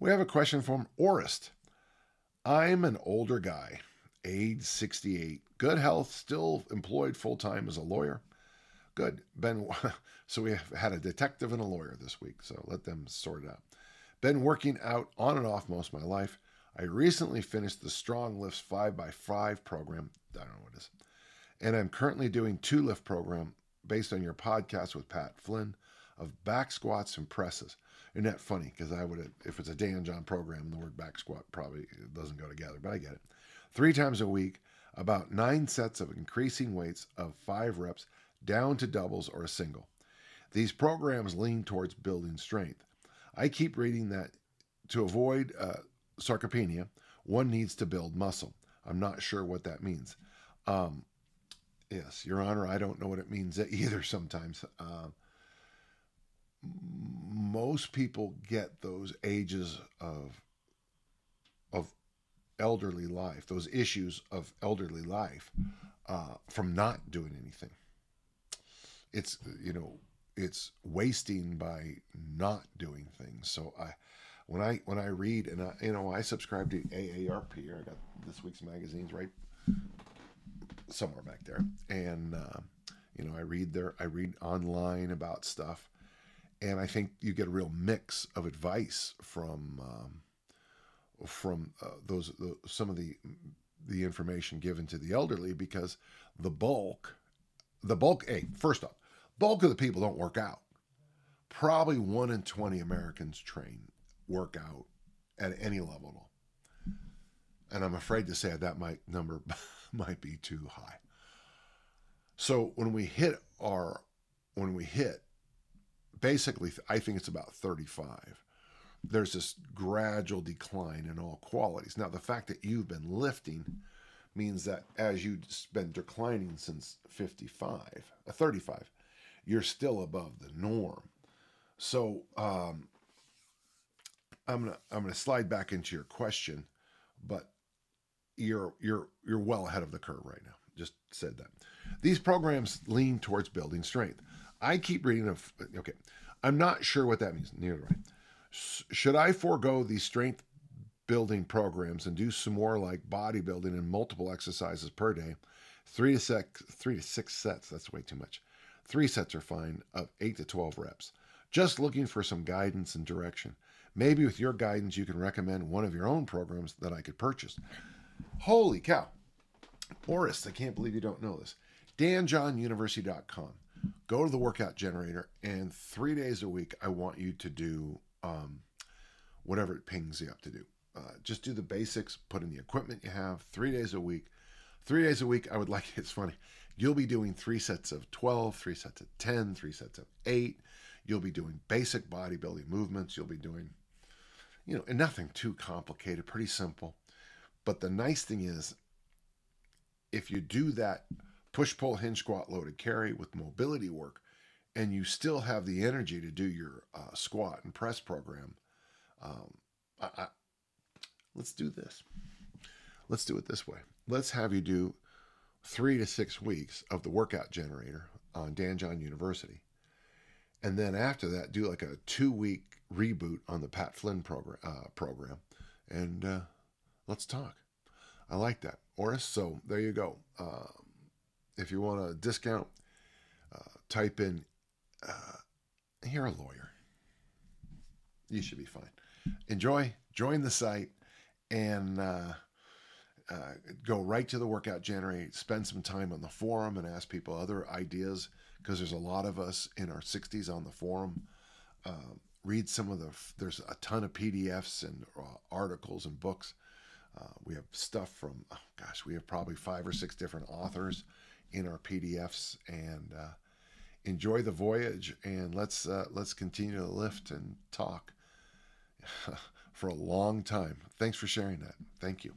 We have a question from Orist. I'm an older guy, age 68, good health, still employed full time as a lawyer. Good. Been so we have had a detective and a lawyer this week, so let them sort it out. Been working out on and off most of my life. I recently finished the StrongLifts 5x5 program. I don't know what it is. And I'm currently doing two lift program based on your podcast with Pat Flynn of back squats and presses. Isn't that funny? Because I would, if it's a Dan John program, the word back squat probably doesn't go together, but I get it. Three times a week, about nine sets of increasing weights of five reps down to doubles or a single. These programs lean towards building strength. I keep reading that to avoid uh, sarcopenia, one needs to build muscle. I'm not sure what that means. Um, yes, Your Honor, I don't know what it means either sometimes. Uh, most people get those ages of of elderly life, those issues of elderly life, uh, from not doing anything. It's you know it's wasting by not doing things. So I when I when I read and I you know I subscribe to AARP. I got this week's magazines right somewhere back there, and uh, you know I read there I read online about stuff and I think you get a real mix of advice from um, from uh, those the, some of the the information given to the elderly because the bulk the bulk hey first off bulk of the people don't work out. Probably one in 20 americans train work out at any level. And i'm afraid to say that might number might be too high. So when we hit our when we hit basically, I think it's about 35. There's this gradual decline in all qualities. Now, the fact that you've been lifting means that as you've been declining since 55, uh, 35, you're still above the norm. So um, I'm gonna I'm gonna slide back into your question, but you're you're you're well ahead of the curve right now. Just said that. These programs lean towards building strength. I keep reading of okay. I'm not sure what that means. Neither do I. Should I forego these strength building programs and do some more like bodybuilding and multiple exercises per day? Three to six, three to six sets. That's way too much. Three sets are fine of eight to twelve reps. Just looking for some guidance and direction. Maybe with your guidance, you can recommend one of your own programs that I could purchase. Holy cow! Boris, I can't believe you don't know this. DanJohnUniversity.com go to the workout generator and three days a week i want you to do um, whatever it pings you up to do. Uh, just do the basics put in the equipment you have three days a week. Three days a week i would like it's funny you'll be doing three sets of 12 three sets of 10 three sets of 8 you'll be doing basic bodybuilding movements. You'll be doing you know and nothing too complicated pretty simple. But the nice thing is if you do that push pull hinge squat loaded carry with mobility work and you still have the energy to do your uh, squat and press program um, I, I, let's do this. Let's do it this way. Let's have you do three to six weeks of the workout generator on dan john university and then after that do like a two week reboot on the pat flynn program uh, program and uh, let's talk. I like that. Oris. so there you go. Uh, if you want a discount, uh, type in, uh, you're a lawyer. You should be fine. Enjoy, join the site, and uh, uh, go right to the workout generator. Spend some time on the forum and ask people other ideas because there's a lot of us in our 60s on the forum. Um, read some of the, there's a ton of PDFs and uh, articles and books. Uh, we have stuff from, oh gosh, we have probably five or six different authors in our PDFs and uh, enjoy the voyage. And let's uh, let's continue to lift and talk for a long time. Thanks for sharing that. Thank you.